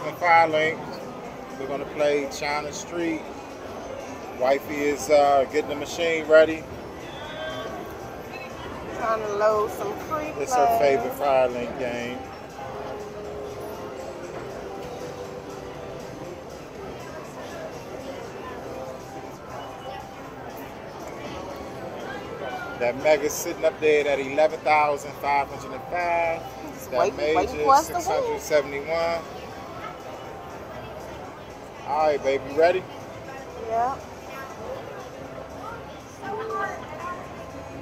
back Fire Link. We're gonna play China Street. Wifey is uh, getting the machine ready. Trying to load some It's her favorite Fire Link game. That mega sitting up there at 11,505. That wait- major for us to win. 671. All right, baby, ready? Yeah.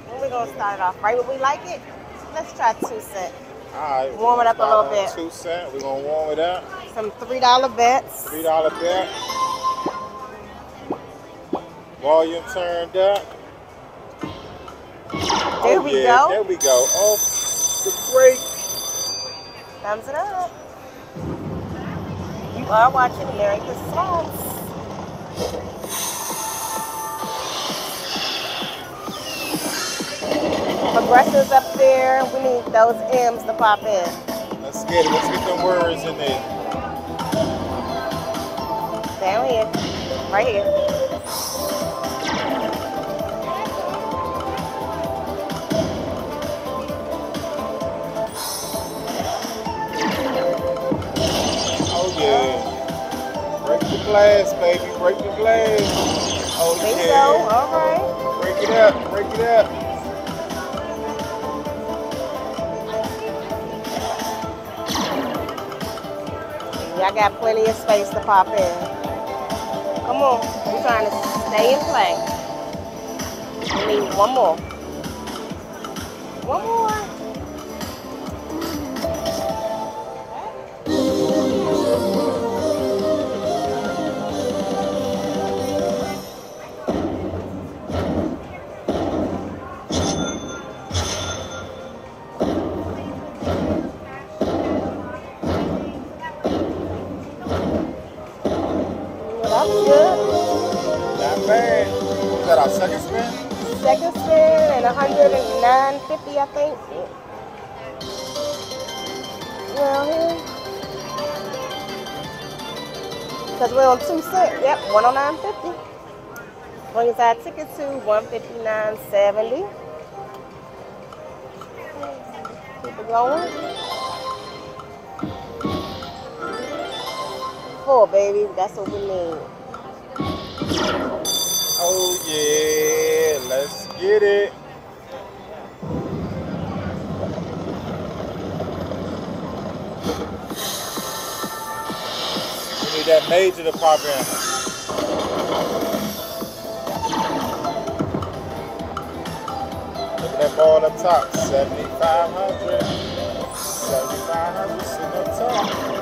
When we gonna start it off? Right when we like it? Let's try two cent. All right. Warm it up a little bit. Two cent. We're gonna warm it up. Some three dollar bets. Three dollar bet. Volume turned up. There Oh, we yeah, go. There we go. Oh, the break. Thumbs it up. Are watching America's Songs. Progressives up there. We need those M's to pop in. Let's get it. Let's get them words in there. Down here. Right here. Glass, baby. Break the glass. Oh Bingo. yeah. All right. Break it up. Break it up. Y'all got plenty of space to pop in. Come on. We're trying to stay in play. We need one more. One more. That's good. Not bad. Is that our second spin? Second spin and 109.50, I think. Well, here. Because we're on two cent. Yep, 109.50. Brings our ticket to 159.70. Keep it going. Four, baby. That's what we need. Oh yeah. Let's get it. We need that major to pop in. Look at that ball up top. 7,500. 7,500 sitting up top.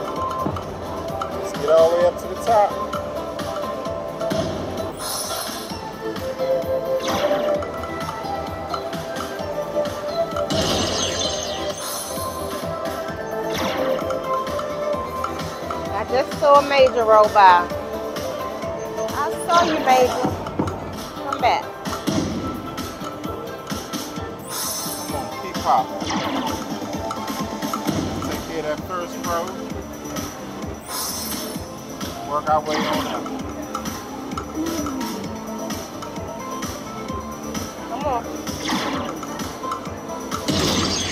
Get all the way up to the top. I just saw a major roll by. I saw you, major. Come back. Come on, keep popping. Take care of that first row. Work our way on up. Come on.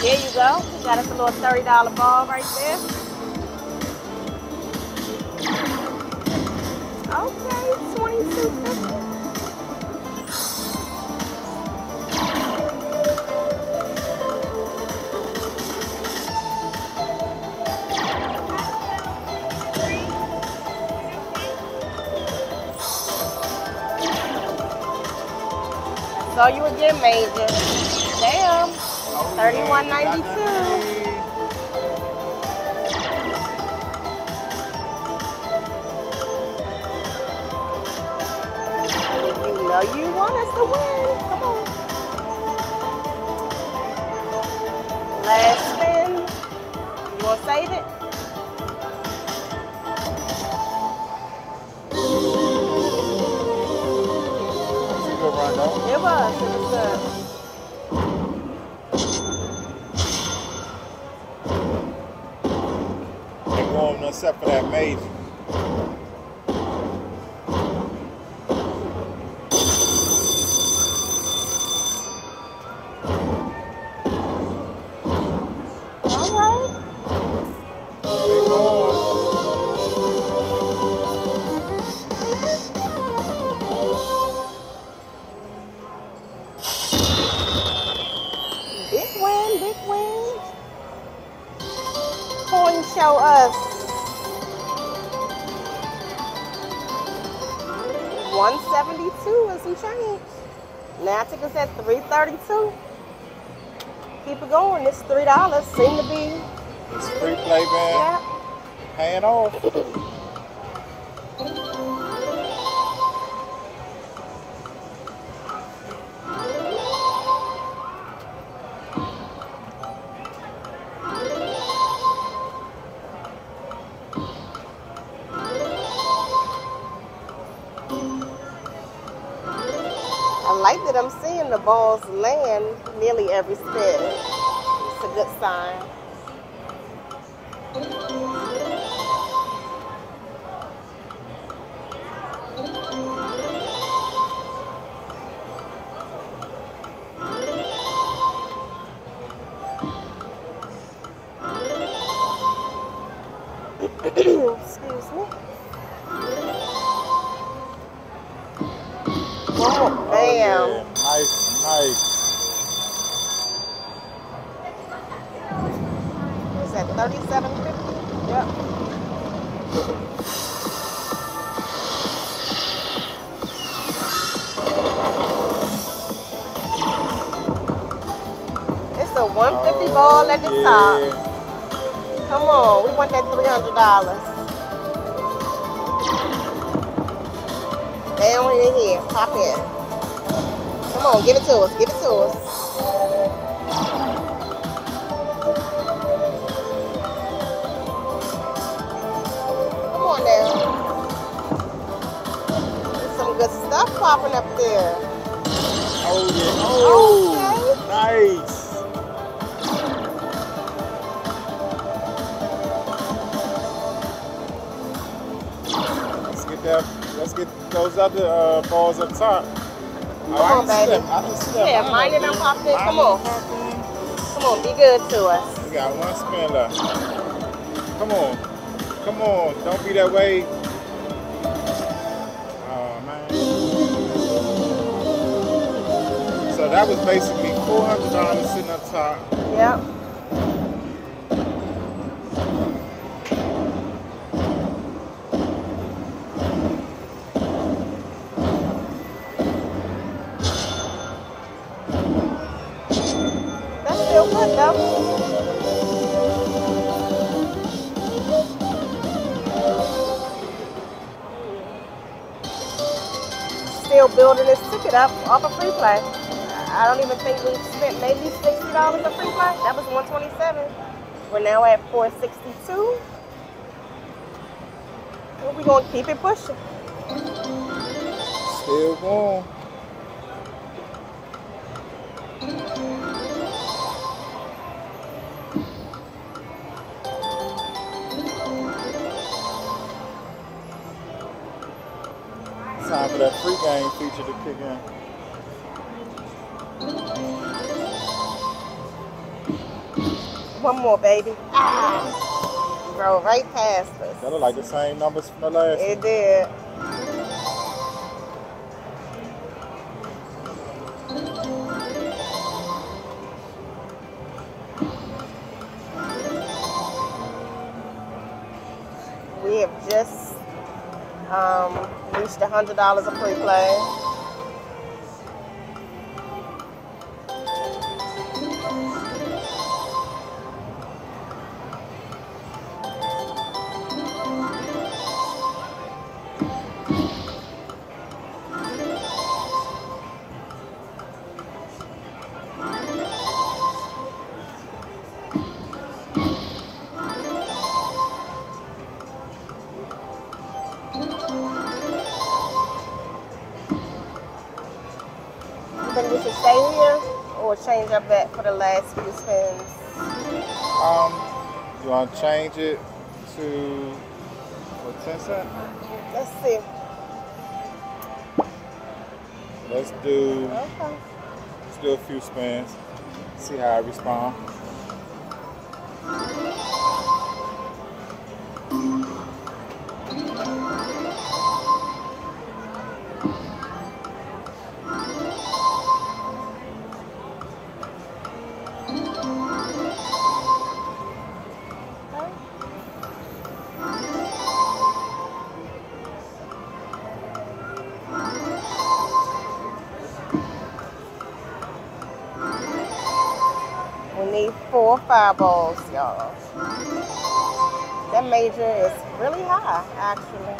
There you go. Got us a little $30 ball right there. Okay, 22 So you again, Major. Damn. Oh, 31.92. You know you want us to win. Come on. Last spin. You want to save it? it was. It was. Warm us up for that major. Tickets at 332. Keep it going. It's three dollars. Seem to be It's free play, man. yeah. Paying off. Like that I'm seeing the balls land nearly every spin. It's a good sign. 150 ball at the Oh, top. Come on, we want that $300. Down in here, pop in. Come on, give it to us, give it to us. Come on now. There's some good stuff popping up there. Oh, yeah. Oh, Okay. nice. Let's get. Let's get those other uh, balls up top. Oh, I on, baby. them. I didn't see them. Yeah, Mine mine up done there. popped in. Come on. Come on, be good to us. We got one spin left. Come on. Come on. Don't be that way. Oh, man. So that was basically $400 sitting up top. Yep. Still building this ticket up off of free play. I don't even think we spent maybe sixty dollars on free play. That was one twenty seven. We're now at four sixty two. We're gonna keep it pushing. Still going. That free game feature to kick in. One more, baby. Ah, drove right past us. That look like the same numbers from the last one. It did. Reached a hundred dollars a free play. You think we should stay here or change our bet for the last few spins? Um, you want to change it to what 10 cent? Let's see. Let's do Okay. let's do a few spins. See how I respond. We need four five balls, y'all. That major is really high, actually.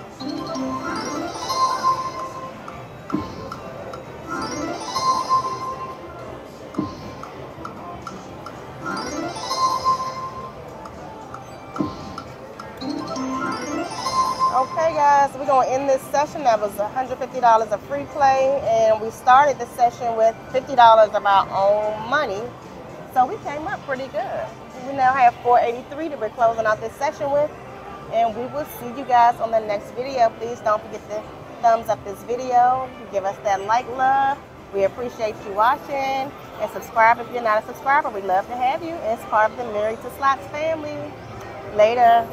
Okay, guys, we're gonna end this session. That was $150 of free play, and we started the session with $50 of our own money. So we came up pretty good. We now have 483 that we're closing out this session with, and we will see you guys on the next video. Please don't forget to thumbs up this video, give us that like love. We appreciate you watching, and subscribe if you're not a subscriber. We love to have you as part of the Married to Slots family. Later.